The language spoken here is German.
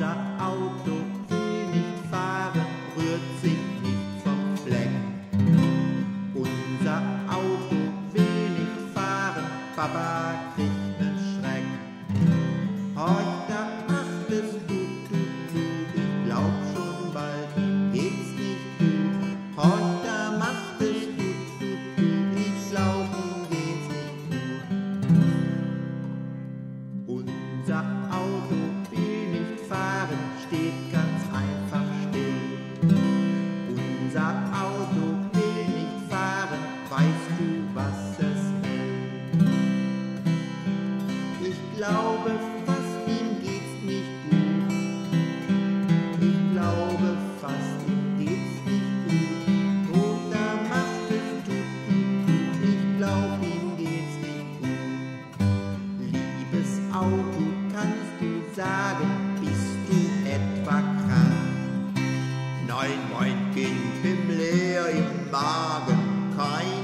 unser Auto will nicht fahren, rührt sich nicht vom Fleck. Unser Auto will nicht fahren, Papa kriegt nen Schreck. Heute da achtest du, du, du, ich glaub schon bald geht's nicht gut. Heute glaube fast, ihm geht's nicht gut. Ich glaube fast, ihm geht's nicht gut. Toter macht es tut, ich glaube, ihm geht's nicht gut. Liebes Auto, kannst du sagen, bist du etwa krank? Nein, mein Kind, bin leer im Magen, kein